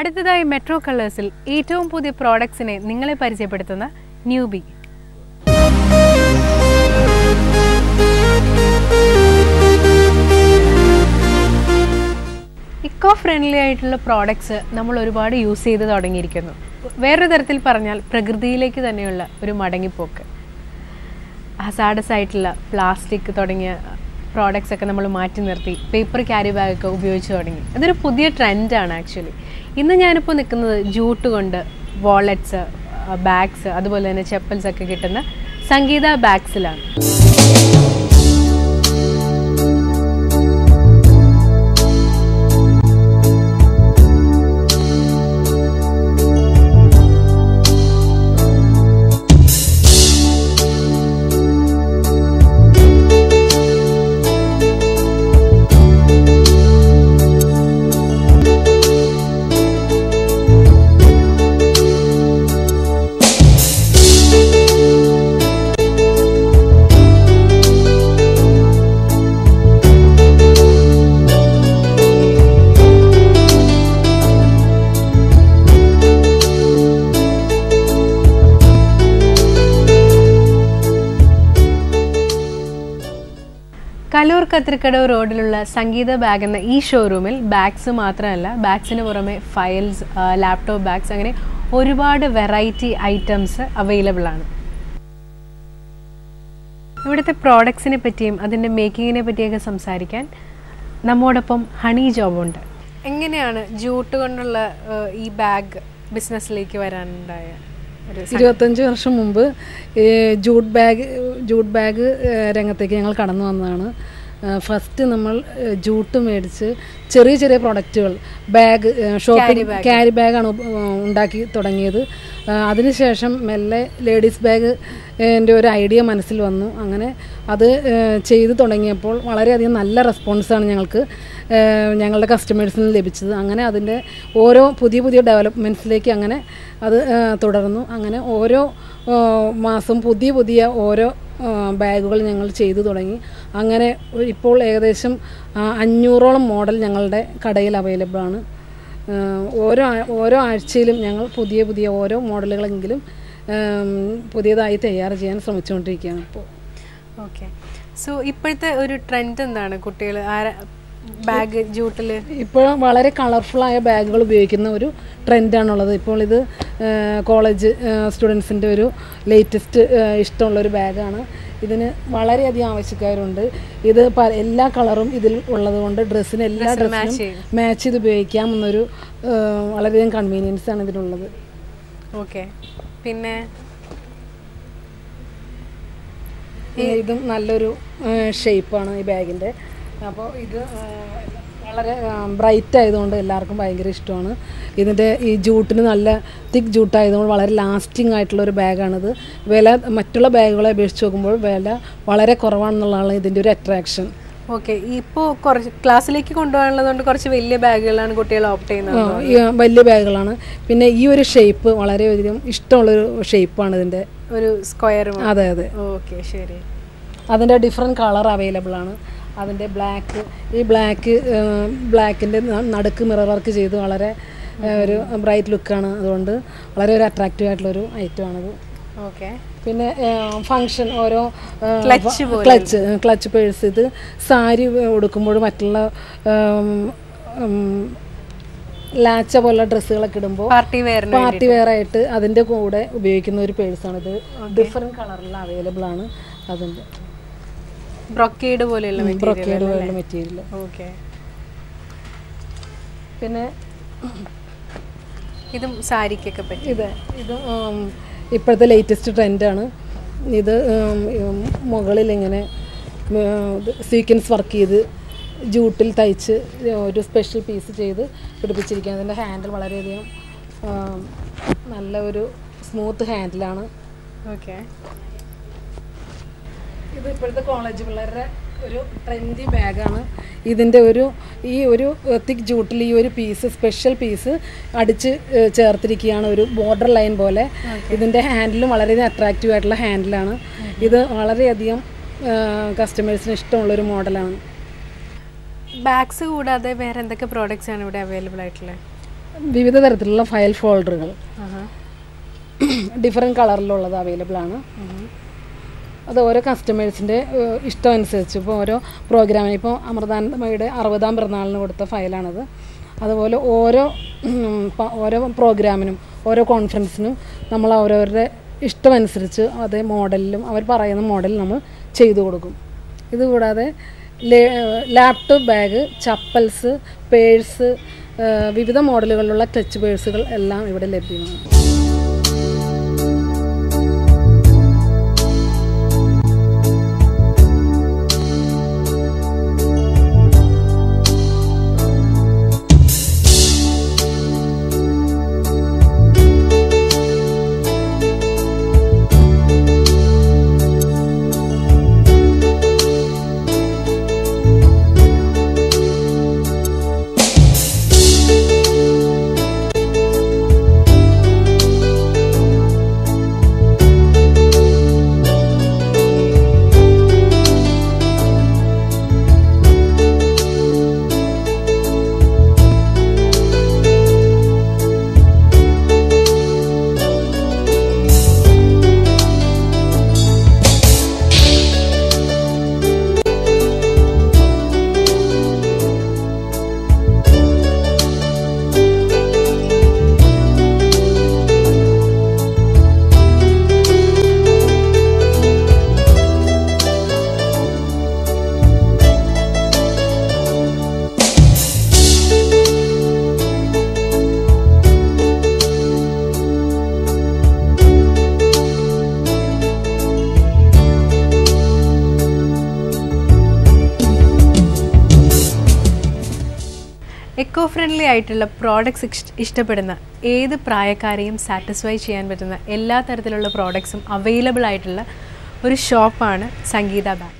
അടുത്തതായി മെട്രോ കളേഴ്സിൽ ഏറ്റവും പുതിയ പ്രോഡക്ട്സിനെ നിങ്ങളെ പരിചയപ്പെടുത്തുന്ന ന്യൂബി ഇക്കോ ഫ്രണ്ട്ലി ആയിട്ടുള്ള പ്രോഡക്ട്സ് നമ്മൾ ഒരുപാട് യൂസ് ചെയ്ത് തുടങ്ങിയിരിക്കുന്നു. വേറൊരു തരത്തിൽ പറഞ്ഞാൽ പ്രകൃതിയിലേക്ക് തന്നെയുള്ള ഒരു മടങ്ങിപ്പോക്ക്. ഹസാഡസ് ആയിട്ടുള്ള പ്ലാസ്റ്റിക് തുടങ്ങിയ പ്രോഡക്റ്റ്സ് ഒക്കെ നമ്മൾ മാറ്റി നിർത്തി പേപ്പർ ക്യാരി ബാഗ് ഒക്കെ ഉപയോഗിച്ച് തുടങ്ങി. അതൊരു പുതിയ ട്രെൻഡാണ് ആക്ച്വലി ഇന്ന് ഞാനിപ്പോൾ നിൽക്കുന്നത് ജൂട്ട് കൊണ്ട് വാളറ്റ്സ് ബാഗ്സ് അതുപോലെ തന്നെ ചെപ്പൽസ് ഒക്കെ കിട്ടുന്ന സംഗീത ബാഗ്സിലാണ് കലൂർ കത്രിക്കടവ് റോഡിലുള്ള സംഗീത ബാഗ് എന്ന ഈ ഷോറൂമിൽ ബാഗ്സ് മാത്രമല്ല ബാഗ്സിന് പുറമെ ഫയൽസ് ലാപ്ടോപ്പ് ബാഗ്സ് അങ്ങനെ ഒരുപാട് വെറൈറ്റി ഐറ്റംസ് അവൈലബിൾ ആണ്. ഇവിടുത്തെ പ്രോഡക്ട്സിനെ പറ്റിയും അതിന്റെ മേക്കിങ്ങിനെ പറ്റിയൊക്കെ സംസാരിക്കാൻ നമ്മോടൊപ്പം ഹണി ജോബുണ്ട് എങ്ങനെയാണ് ജൂട്ട് കൊണ്ടുള്ള ഈ ബാഗ് ബിസിനസ്സിലേക്ക് വരാനുണ്ടായത് ഇരുപത്തഞ്ച് വർഷം മുമ്പ് ഈ ജൂട്ട് ബാഗ് ജൂട്ട് ബാഗ് രംഗത്തേക്ക് ഞങ്ങൾ കടന്നു വന്നതാണ്. ഫസ്റ്റ് നമ്മൾ ജൂട്ട് മേടിച്ച് ചെറിയ ചെറിയ പ്രൊഡക്റ്റുകൾ ബാഗ് ഷോപ്പിംഗ് ക്യാരി ബാഗാണ് ഉണ്ടാക്കി തുടങ്ങിയത്. അതിനുശേഷം മെല്ലെ ലേഡീസ് ബാഗ് എന്റെ ഒരു ഐഡിയ മനസ്സിൽ വന്നു. അങ്ങനെ അത് ചെയ്തു തുടങ്ങിയപ്പോൾ വളരെയധികം നല്ല റെസ്പോൺസാണ് ഞങ്ങൾക്ക്. ഞങ്ങളുടെ കസ്റ്റമേഴ്സിന് ലഭിച്ചത്. അങ്ങനെ അതിന്റെ ഓരോ പുതിയ പുതിയ ഡെവലപ്മെന്റ്സിലേക്ക് അങ്ങനെ അത് തുടർന്നു. അങ്ങനെ ഓരോ മാസം പുതിയ പുതിയ ഓരോ ബാഗുകൾ ഞങ്ങൾ ചെയ്തു തുടങ്ങി. അങ്ങനെ ഇപ്പോൾ ഏകദേശം അഞ്ഞൂറോളം മോഡൽ ഞങ്ങളുടെ കടയിൽ അവൈലബിൾ ആണ്. ഓരോ ഓരോ ആഴ്ചയിലും ഞങ്ങൾ പുതിയ പുതിയ ഓരോ മോഡലുകളെങ്കിലും പുതിയതായി തയ്യാർ ചെയ്യാൻ ശ്രമിച്ചുകൊണ്ടിരിക്കുകയാണ് ഇപ്പോൾ. ഓക്കെ സോ ഇപ്പോഴത്തെ ഒരു ട്രെൻഡ് എന്താണ് കുട്ടികൾ ബാഗ് ജൂട്ടിൽ ഇപ്പോൾ വളരെ കളർഫുള്ളായ ബാഗുകൾ ഉപയോഗിക്കുന്ന ഒരു ട്രെൻഡാണുള്ളത്. ഇപ്പോൾ ഇത് കോളേജ് സ്റ്റുഡൻസിന്റെ ഒരു ലേറ്റസ്റ്റ് ഇഷ്ടമുള്ളൊരു ബാഗാണ്. ഇതിന് വളരെയധികം ആവശ്യക്കാരുണ്ട്. ഇത് എല്ലാ കളറും ഇതിൽ ഉള്ളത് കൊണ്ട് ഡ്രസ്സിന് എല്ലാ ഡ്രസ്സിനും മാച്ച് ചെയ്ത് ഉപയോഗിക്കാം എന്നൊരു വളരെയധികം കൺവീനിയൻസ് ആണ് ഇതിനുള്ളത്. ഓക്കെ പിന്നെ? ഇതും നല്ലൊരു ഷേപ്പാണ് ഈ ബാഗിന്റെ അപ്പോൾ ഇത് വളരെ ബ്രൈറ്റ് ആയതുകൊണ്ട് എല്ലാവർക്കും ഭയങ്കര ഇഷ്ടമാണ്. ഇതിന്റെ ഈ ജൂട്ടിന് നല്ല തിക്ക് ജൂട്ടായതുകൊണ്ട് വളരെ ലാസ്റ്റിംഗ് ആയിട്ടുള്ള ഒരു ബാഗാണിത് വില മറ്റുള്ള ബാഗുകളെ അപേക്ഷിച്ച് നോക്കുമ്പോൾ വില വളരെ കുറവാണെന്നുള്ളതാണ് ഇതിന്റെ ഒരു അട്രാക്ഷൻ ഓക്കെ ഇപ്പോൾ കുറച്ച് ക്ലാസ്സിലേക്ക് കൊണ്ടുപോകാനുള്ളതുകൊണ്ട് കുറച്ച് വലിയ ബാഗുകളാണ് കുട്ടികൾ ഓപ്റ്റ് ചെയ്യുന്നത്. വലിയ ബാഗുകളാണ് പിന്നെ ഈ ഒരു ഷേപ്പ് വളരെ വളരെയധികം ഇഷ്ടമുള്ളൊരു ഷേപ്പാണ് ഇതിന്റെ ഒരു സ്ക്വയർ അതെ അതെ. ഓക്കെ ശരി. അതിന്റെ ഡിഫറെന്റ് കളർ അവൈലബിൾ ആണ്. അതിന്റെ ബ്ലാക്ക് ഈ ബ്ലാക്ക് ബ്ലാക്കിന്റെ നടുക്ക് മിറർ വർക്ക് ചെയ്ത് വളരെ ഒരു ബ്രൈറ്റ് ലുക്കാണ്. അതുകൊണ്ട് വളരെ ഒരു അട്രാക്റ്റീവ് ആയിട്ടുള്ളൊരു ഐറ്റമാണിത് ഓക്കെ. പിന്നെ ഫങ്ഷൻ ഓരോ ക്ലച്ച് ക്ലച്ച് ക്ലച്ച് പേഴ്സ് ഇത് സാരി ഉടുക്കുമ്പോൾ മറ്റുള്ള ലാച്ച പോലുള്ള ഡ്രസ്സുകളൊക്കെ ഇടുമ്പോൾ പാർട്ടി വെയർ പാർട്ടി വെയർ ആയിട്ട് അതിന്റെ കൂടെ ഉപയോഗിക്കുന്ന ഒരു പേഴ്സാണിത് ഡിഫറെന്റ് കളറിൽ അവൈലബിൾ ആണ് അതിന്റെ. ബ്രൊക്കേഡ് പോലെയുള്ള ബ്രൊക്കേഡ് പോലുള്ള മെറ്റീരിയൽ ഓക്കെ. പിന്നെ ഇതും സാരിക്കൊക്കെ പറ്റി ഇത്. ഇത് ഇപ്പോഴത്തെ ലേറ്റസ്റ്റ് ട്രെൻഡാണ് ഇത് മുകളിൽ ഇങ്ങനെ സീക്വൻസ് വർക്ക് ചെയ്ത് ജൂട്ടിൽ തയ്ച്ച് ഒരു സ്പെഷ്യൽ പീസ് ചെയ്ത് പിടിപ്പിച്ചിരിക്കുകയാണ്. അതിന്റെ ഹാൻഡിൽ വളരെയധികം നല്ല ഒരു സ്മൂത്ത് ഹാൻഡിലാണ് ഓക്കെ. ഇത് ഇപ്പോഴത്തെ കോളേജ് പിള്ളേരുടെ ഒരു ട്രെൻഡി ബാഗാണ് ഇതിന്റെ ഒരു ഈ ഒരു തിക് ജൂട്ടിൽ ഈ ഒരു പീസ് സ്പെഷ്യൽ പീസ് അടിച്ച് ചേർത്തിരിക്കുകയാണ് ഒരു ബോർഡർ ലൈൻ പോലെ ഇതിന്റെ ഹാൻഡിലും വളരെയധികം അട്രാക്റ്റീവ് ആയിട്ടുള്ള ഹാൻഡിലാണ് ഇത് വളരെയധികം കസ്റ്റമേഴ്സിന് ഇഷ്ടമുള്ളൊരു മോഡലാണ് ബാഗ്സ് കൂടാതെ വേറെ എന്തൊക്കെ പ്രോഡക്റ്റ്സ് ആണ് ഇവിടെ അവൈലബിൾ ആയിട്ടുള്ളത് വിവിധ തരത്തിലുള്ള ഫയൽ ഫോൾഡറുകൾ ഡിഫറെന്റ് കളറിലുള്ളത് അവൈലബിൾ ആണ്. അത് ഓരോ കസ്റ്റമേഴ്സിന്റെ ഇഷ്ടം അനുസരിച്ച്. ഇപ്പോൾ ഓരോ പ്രോഗ്രാമിന് ഇപ്പോൾ അമൃതാനന്ദമയുടെ അറുപതാം പിറന്നാളിന് കൊടുത്ത ഫയലാണത്. അതുപോലെ ഓരോ ഓരോ പ്രോഗ്രാമിനും ഓരോ കോൺഫറൻസിനും നമ്മൾ അവരവരുടെ ഇഷ്ടമനുസരിച്ച് അതേ മോഡലിലും അവർ പറയുന്ന മോഡൽ നമ്മൾ ചെയ്തു കൊടുക്കും. ഇതുകൂടാതെ ലാപ്ടോപ്പ് ബാഗ് ചപ്പൽസ് പേഴ്സ് വിവിധ മോഡലുകളിലുള്ള ടച്ച് പേഴ്സുകൾ എല്ലാം ഇവിടെ ലഭ്യമാണ്. എക്കോ ഫ്രണ്ട്ലി ആയിട്ടുള്ള പ്രോഡക്ട്സ് ഇഷ്ടപ്പെടുന്ന ഏത് പ്രായക്കാരെയും സാറ്റിസ്ഫൈ ചെയ്യാൻ പറ്റുന്ന എല്ലാ തരത്തിലുള്ള പ്രോഡക്ട്സും അവൈലബിൾ ആയിട്ടുള്ള ഒരു ഷോപ്പാണ് സംഗീത ബാഗ്.